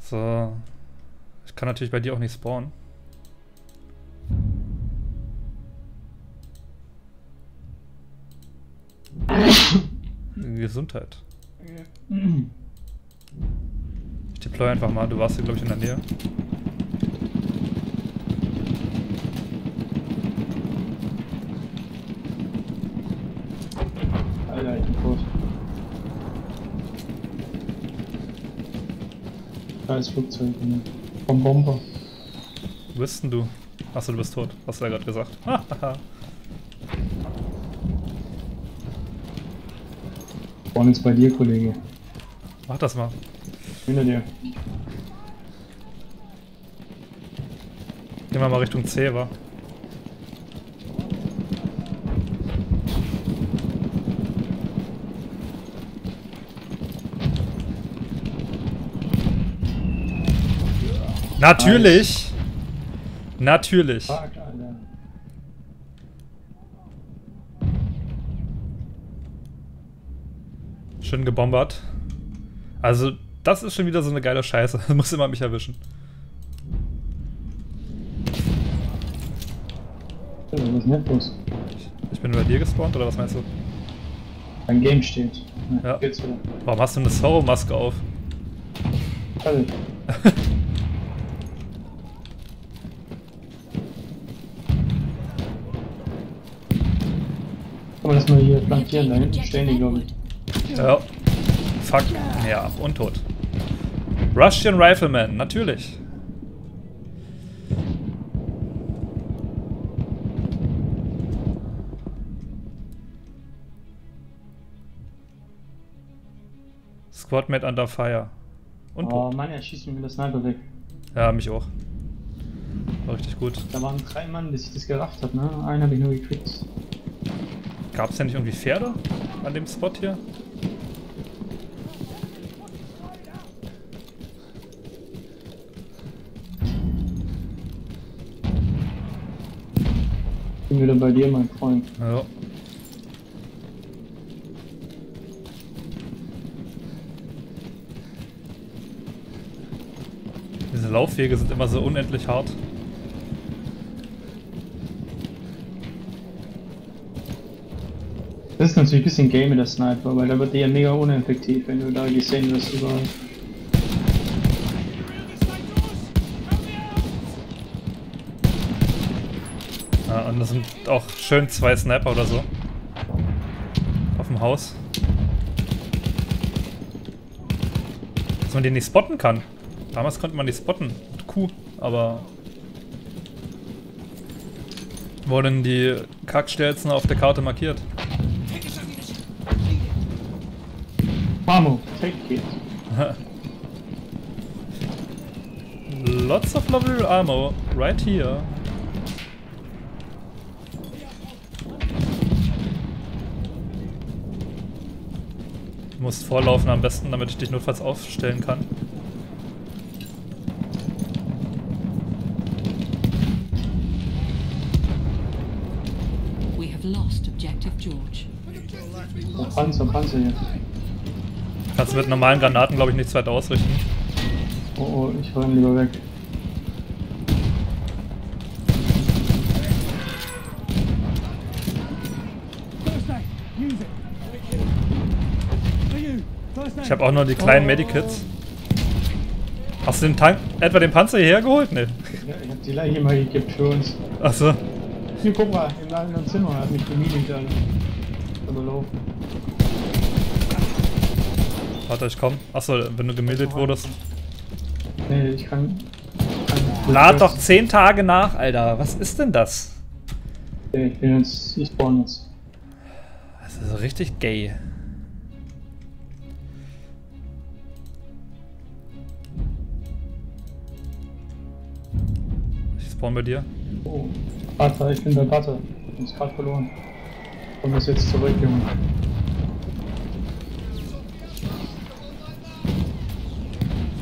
So. Ich kann natürlich bei dir auch nicht spawnen. Gesundheit. Ich deploy einfach mal. Du warst hier, glaube ich, in der Nähe. Alter, ich bin tot. Ist Flugzeug. Vom Bomber. Wo bist denn du? Achso, du bist tot. Hast du ja gerade gesagt. Vorne ist bei dir, Kollege. Mach das mal. Hinter dir. Gehen wir mal Richtung C, wa? Natürlich! Natürlich! Fuck, Alter. Schön gebombert. Also, das ist schon wieder so eine geile Scheiße. Muss immer mich erwischen. Ich bin bei dir gespawnt, oder was meinst du? Ein Game steht. Ja. Warum hast du eine Zorro-Maske auf? Toll. Kann man das mal hier flankieren? Da hinten stehen die, glaube ich. Ja. Fuck. Ja, und tot. Russian Rifleman, natürlich. Squadmate under fire. Und Oh. Mann, er schießt mir mit der Sniper weg. Ja, mich auch. War richtig gut. Da waren drei Mann, bis ich das gerafft habe, ne? Einen habe ich nur gekriegt. Gab es ja nicht irgendwie Pferde an dem Spot hier? Bin wieder bei dir, mein Freund. Ja. Diese Laufwege sind immer so unendlich hart. Das ist natürlich ein bisschen Game mit der Sniper, weil da wird die ja mega uneffektiv, wenn du da gesehen wirst überall. Ja, und das sind auch schön zwei Sniper oder so. Auf dem Haus. Dass man den nicht spotten kann. Damals konnte man die spotten. Mit Q, aber. Wurden die Kackstelzen auf der Karte markiert. Mamo, take it. Lots of lovely ammo right here. Du musst vorlaufen am besten, damit ich dich notfalls aufstellen kann. We have lost objective George. Panzer, Panzer hier. Kannst du mit normalen Granaten, glaube ich, nichts weiter ausrichten. Oh, oh, ich räume lieber weg. Ich habe auch nur die kleinen Medikits. Hast du den Tank, etwa den Panzer hierher geholt? Nee. Ja, ich hab die Leiche mal gekippt für uns. Achso. Hier, guck mal, im anderen Zimmer hat mich gemietet dann. Aber low. Warte, ich komm. Achso, wenn du gemeldet wurdest. Nee, ich kann. kann Lad doch 10 Tage nach, Alter. Was ist denn das? Ich bin jetzt. Ich spawn jetzt. Das ist richtig gay. Ich spawn bei dir. Oh. Vater, ich bin bei Vater. Ich hab's gerade verloren. Komm das jetzt zurück, Junge.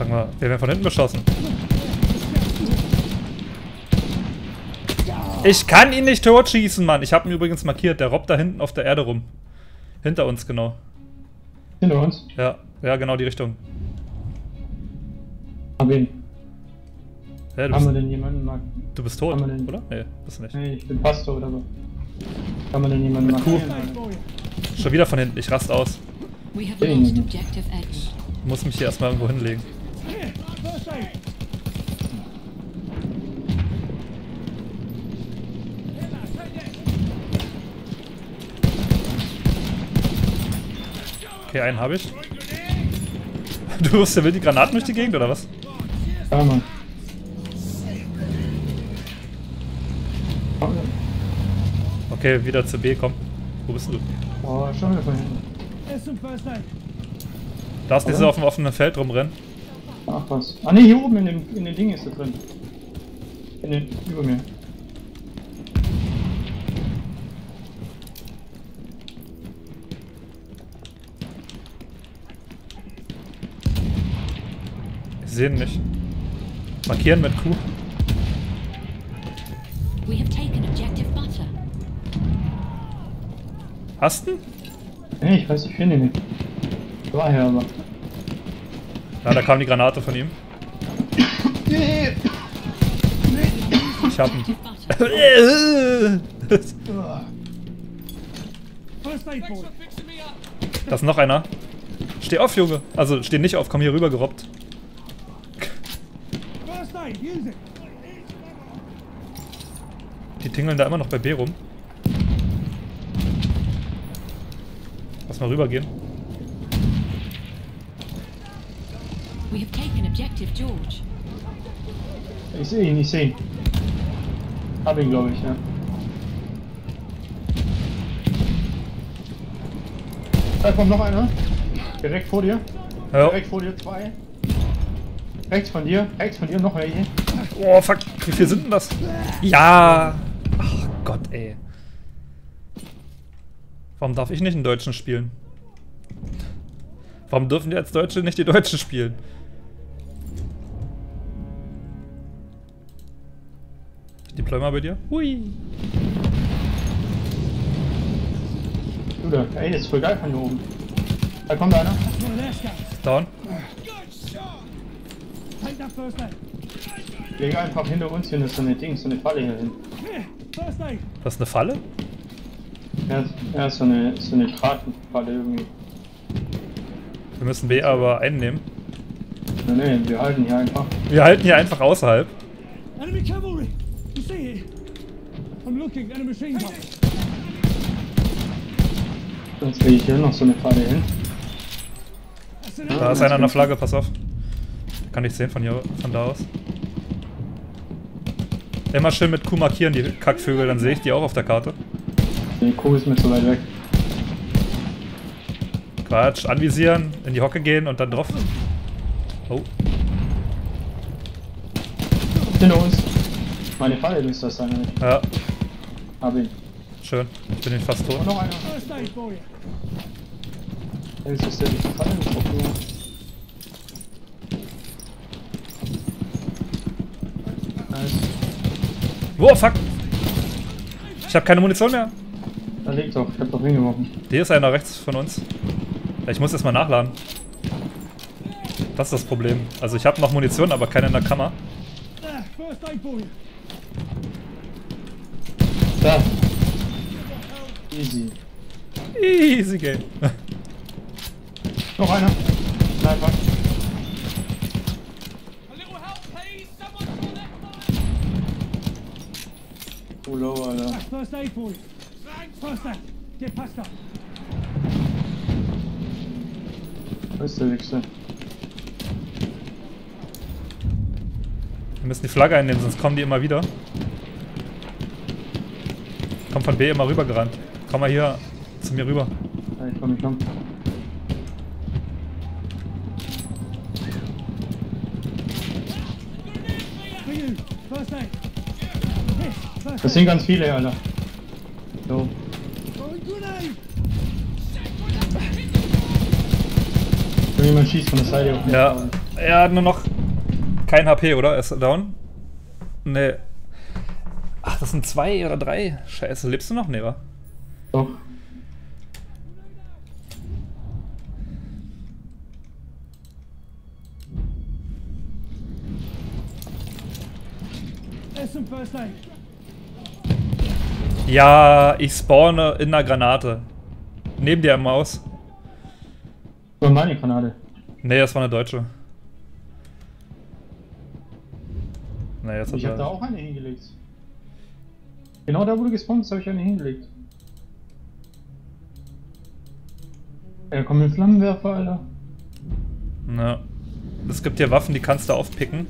Sag mal, wir werden von hinten beschossen. Ich kann ihn nicht totschießen, Mann. Ich habe ihn übrigens markiert. Der robbt da hinten auf der Erde rum. Hinter uns, genau. Hinter uns. Ja, ja, genau die Richtung. Hab ihn. Ja, du, Haben wir bist, denn jemanden mal? du bist tot, haben wir denn- oder? Nee, bist du nicht. Nee, ich bin Pastor oder so. Kann man denn jemanden markieren? Schon wieder von hinten. Ich rast aus. Edge. Muss mich hier erstmal irgendwo hinlegen. Okay, einen habe ich. Du wirfst ja wild die Granaten durch die Gegend, oder was? Ja, Mann. Okay, wieder zu B, komm. Wo bist du? Oh, schon wieder von hinten. Darfst nicht Oder? so auf dem offenen Feld rumrennen. Ach was. Ah ne, hier oben in dem, in dem Ding ist er drin. In den, über mir. Ich sehe ihn nicht. Markieren mit Q. We have taken objective butter. Hast du? ihn? Nee, ich weiß, ich finde ihn nicht. War her aber. Ja, da kam die Granate von ihm. Ich hab ihn. Da ist noch einer. Steh auf, Junge. Also, steh nicht auf, komm hier rüber gerobbt. Die tingeln da immer noch bei B rum. Lass mal rübergehen. We have taken objective George. Ich sehe ihn, ich sehe ihn. Hab ihn, glaube ich, ja. Da kommt noch einer. Direkt vor dir. Ja. Direkt vor dir, zwei. Rechts von dir, rechts von dir noch welche. Oh, fuck. Wie viel sind denn das? Ja. Ach Gott, ey. Warum darf ich nicht einen Deutschen spielen? Warum dürfen die als Deutsche nicht die Deutschen spielen? Deploy mal bei dir. Hui. Da, ey, das ist voll geil von hier oben. Da kommt einer. Down. Leg einfach hinter uns hin, ist so eine Ding, so eine Falle hier hin. Das ist eine Falle? Ja, ja so eine, so eine Drahtfalle irgendwie. Wir müssen B aber einnehmen. Nee, nee, wir halten hier einfach. Wir halten hier einfach außerhalb. Enemy cavalry! See it? I'm looking at a machine gun. Sonst lege ich hier noch so eine Falle hin. Da ist einer an der Flagge, pass auf. Kann ich sehen von hier, von da aus. Immer schön mit Q markieren, die Kackvögel, dann sehe ich die auch auf der Karte. Die Kuh ist mir zu weit weg. Quatsch, anvisieren, in die Hocke gehen und dann drauf. Oh, Hinter uns. Meine Falle müsste das sein. ey. ja, Hab ihn. schön. Ich bin ihn fast tot. Und noch einer. First aid for you. Ey, Ist das der, die Falle getroffen? Nice. Oh, fuck! Ich habe keine Munition mehr. Da liegt doch, ich hab doch hingeworfen. Hier ist einer rechts von uns. Ja, Ich muss erstmal nachladen. Das ist das Problem. Also ich habe noch Munition, aber keine in der Kammer. Da. Easy. Easy game. Noch einer. Sniper. Oh, low, Alter. First aid for you. First aid. Get past up. Wo ist der Wichser? Wir müssen die Flagge einnehmen, sonst kommen die immer wieder. Komm von B immer rübergerannt. Komm mal hier zu mir rüber. Ja, ich komm, ich komm. Das sind ganz viele, Alter. So. Irgendjemand schießt von der Seite auf mich. Ja, er hat nur noch kein HP, oder? Er ist down? Nee. Das sind zwei oder drei. Scheiße, lebst du noch? Nee, wa? Doch. Ja, ich spawne in einer Granate. Neben dir im Maus. Nur meine Granate. Nee, das war eine deutsche. Nee, jetzt hat Ich habe da auch eine hingelegt. Genau da, du gespawnt bist, habe ich eine hingelegt. Ja, komm mit Flammenwerfer, Alter. Ja. Es gibt hier Waffen, die kannst du aufpicken.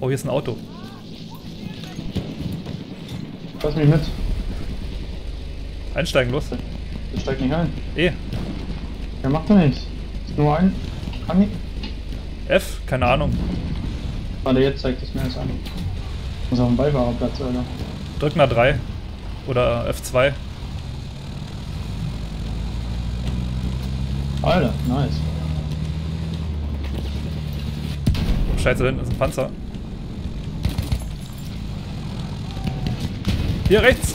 Oh, hier ist ein Auto. Lass mich mit. Einsteigen, los. Ich steig nicht ein. E. Ja, macht doch nichts. Ist nur ein. Kann ich. F, keine Ahnung. Warte, jetzt zeigt es mir das an. Muss auf dem Beifahrerplatz, Alter. Drück mal 3. Oder F2. Alter, nice. Oh, Scheiße, da hinten ist ein Panzer. Hier rechts.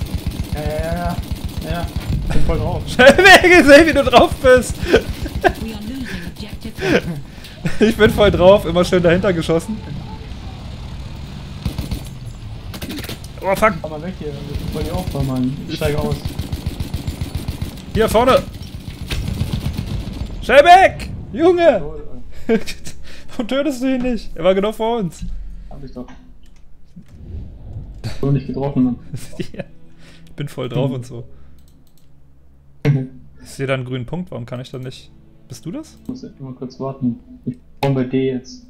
Ja, ja, ja, ja. Ja, bin voll drauf. Schnell weg, ich seh, wie du drauf bist. Ich bin voll drauf, immer schön dahinter geschossen. Oh fuck, Komm mal weg hier, voll die Aufbau, Mann. Ich steige aus. hier vorne. Schnell weg! Junge! Warum tötest du ihn nicht? Er war genau vor uns. hab ich doch. So nicht getroffen, Mann. Ja. Ich bin voll drauf und so. Ich sehe da einen grünen Punkt, warum kann ich da nicht? Bist du das? Ich muss jetzt mal kurz warten. Ich bin bei D jetzt.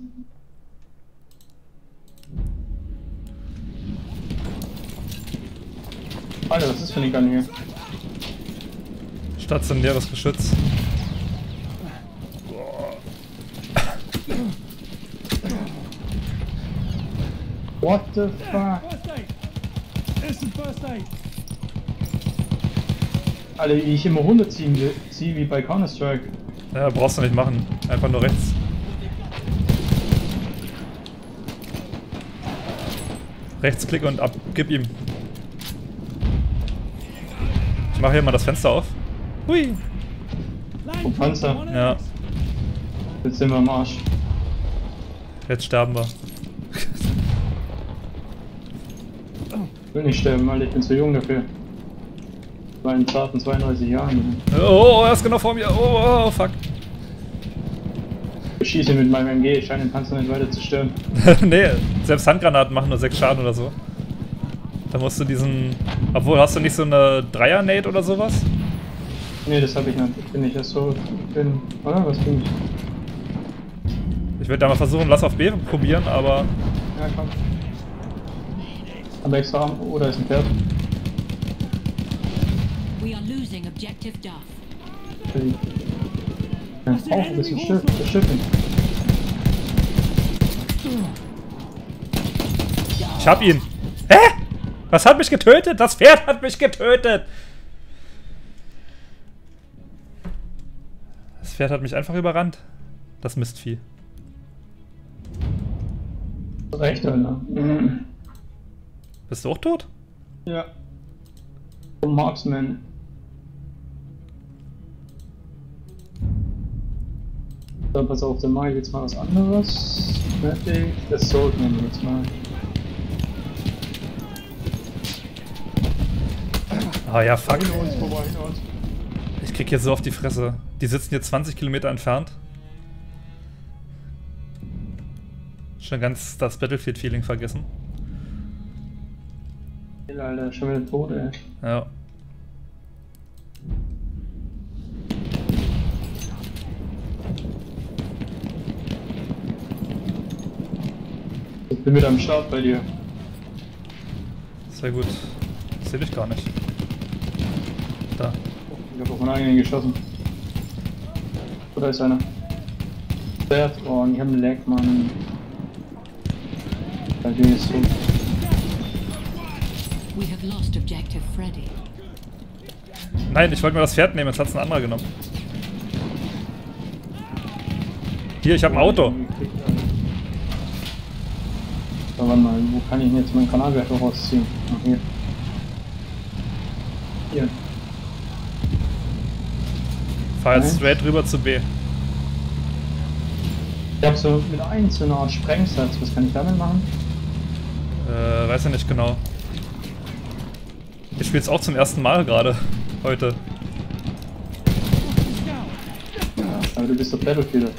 Alter, was ist für eine Gun hier? Stationäres Geschütz. What the fuck? Alter, wie ich immer runterziehen will, zieh wie bei Counter-Strike. Ja, brauchst du nicht machen. Einfach nur rechts. Rechtsklick und ab. Gib ihm. Mache hier mal das Fenster auf. Hui. Land Panzer. Ja, Jetzt sind wir am Arsch. jetzt sterben wir. Ich will nicht sterben, Alter, ich bin zu jung dafür. Bei den zarten 32 Jahren. Oh, er ist genau vor mir. Oh, oh fuck. Ich schieße mit meinem MG, ich scheine den Panzer nicht weiter zu stören. nee, selbst Handgranaten machen nur 6 Schaden oder so. Da musst du diesen. Obwohl, hast du nicht so eine Dreier-Nate oder sowas? Nee, das habe ich nicht. Ich bin nicht erst so. Ich bin. Oder? Was bin ich? Ich würde da mal versuchen, lass auf B probieren, aber. Ja, komm. Aber extra. Oh, da ist ein Pferd. We are losing objective Duff. Ja, auf, das ist ein Schiff. Das Schiff. Ich hab ihn. Was hat mich getötet? Das Pferd hat mich getötet. Das Pferd hat mich einfach überrannt. Das Mistvieh. Recht, Alter. Mhm. Bist du auch tot? Ja. Oh, Marksman. So, pass auf, dann mache ich jetzt mal was anderes. Fertig. Das sollte man jetzt mal. Ah ja, fuck. Hinter uns vorbei, hinter uns. Ich krieg hier so auf die Fresse. Die sitzen hier 20 Kilometer entfernt. Schon ganz das Battlefield-Feeling vergessen. Alter, schon wieder tot, ey. Ja. Ich bin wieder am Start bei dir. Sehr gut. Seh dich gar nicht. Da. Ich hab auf meinen eigenen geschossen. Oh, da ist einer. Pferd. Oh, und ich hab einen Lag, Mann. Da ging es so. We have lost objective Freddy. Nein, ich wollte mir das Pferd nehmen, jetzt hat's ein anderer genommen. Hier, ich habe ein Auto. So, warte mal, wo kann ich denn jetzt meinen Kanalwerfer rausziehen? Ach, hier. Hier. Fahr jetzt Nein. straight rüber zu B. Ich hab so mit 1 so eine Art Sprengsatz. Was kann ich damit machen? Äh, weiß ja nicht genau. Ich spiel's auch zum ersten Mal gerade. Heute. Aber du bist der Battlefielder.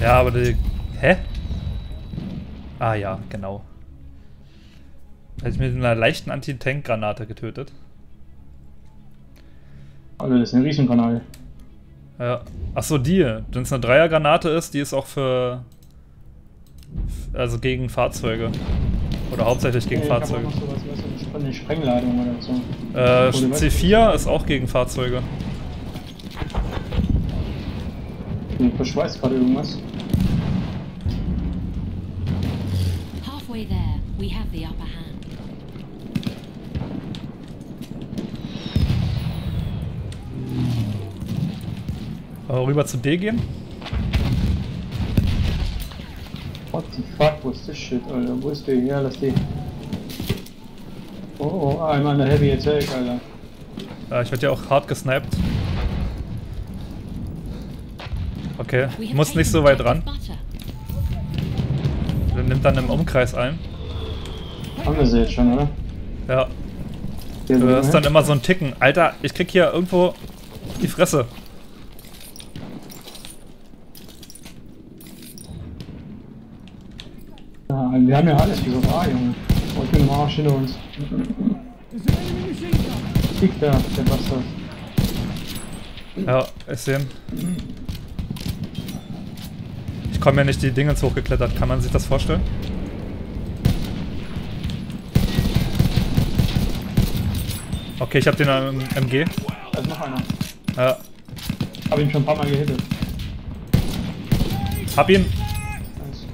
Ja, aber die. Hä? Ah ja, genau. Hätte ich mit einer leichten Anti-Tank-Granate getötet. Also das ist ein Riesenkanal. Ja. Achso, die. Wenn es eine Dreiergranate ist, die ist auch für. Also gegen Fahrzeuge. Oder hauptsächlich gegen ich hab auch Fahrzeuge. noch sowas, weißt du, eine Sprengladung oder so. Äh, Oder was? C4 ist auch gegen Fahrzeuge. Ich verschweiß gerade irgendwas. Halfway there, we have the upper hand. Aber rüber zu D gehen? What the fuck, wo ist das Shit, Alter? Wo ist der? Ja, lass die. Oh, oh, einmal eine Heavy Attack, Alter. Ja, ich werde ja auch hart gesniped. Okay, muss nicht so weit ran. Der nimmt dann im Umkreis ein. Haben wir sie jetzt schon, oder? Ja, Hier das ist dann immer so ein Ticken. Alter, ich krieg hier irgendwo die Fresse. Ja, wir haben ja alles so ah, Junge. Oh, ich bin im Arsch hinter uns. Liegt da, der Bastard. Ja, ich sehe ihn. Ich komme ja nicht die Dinge hochgeklettert. Kann man sich das vorstellen? Okay, ich habe den am MG. Da ist noch einer. Ja, Hab ihn schon ein paar Mal gehittet. hab ihn. Nice.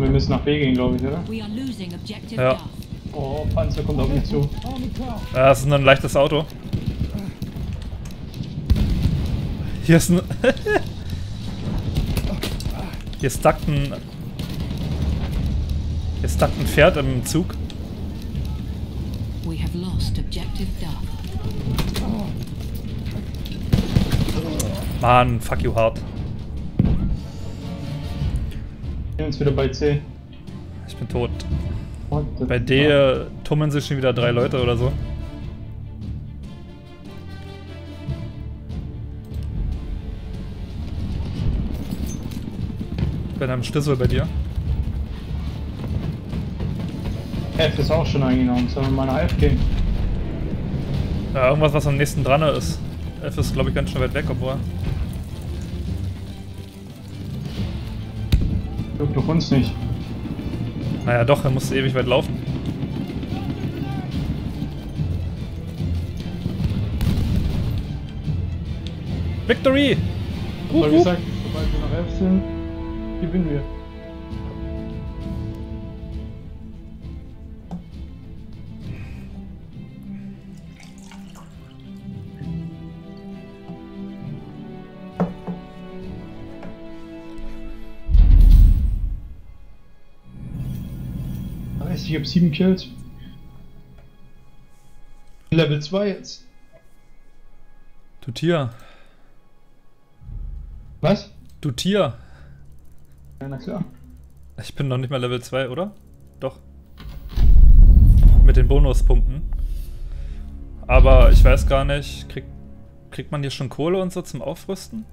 Und wir müssen nach B gehen, glaube ich, oder? Ja. Oh, Panzer kommt auf mich zu. Ja, das ist nur ein leichtes Auto. Hier ist ein. Hier stackt ein. Hier stackt ein Pferd im Zug. We have lost objective Duff. Mann, fuck you hard. Jetzt wieder bei C. Ich bin tot. Bei D äh, tummeln sich schon wieder drei Leute oder so. Bin am Schlüssel bei dir. F ist auch schon eingenommen. Sollen wir mal nach F gehen? Ja, irgendwas, was am nächsten dran ist. F ist, glaube ich, ganz schön weit weg, obwohl. Juckt doch uns nicht. Naja, doch, er musste ewig weit laufen. Victory! Wie gesagt, sobald wir nach F sind, gewinnen wir. Ich hab 7 Kills. Level 2 jetzt. Du Tier. Was? Du Tier. Ja, na klar. Ich bin noch nicht mal Level 2, oder? Doch. Mit den Bonuspunkten. Aber ich weiß gar nicht, krieg, kriegt man hier schon Kohle und so zum Aufrüsten?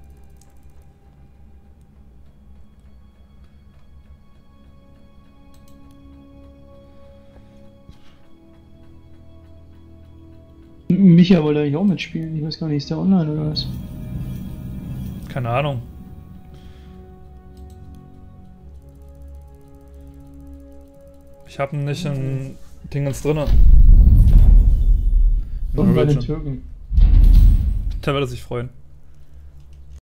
Micha wollte eigentlich auch mitspielen. Ich weiß gar nicht, ist der online oder was? Keine Ahnung. Ich hab ihn nicht in Dingens drinne. In Und bei den. Türken. Der würde sich freuen.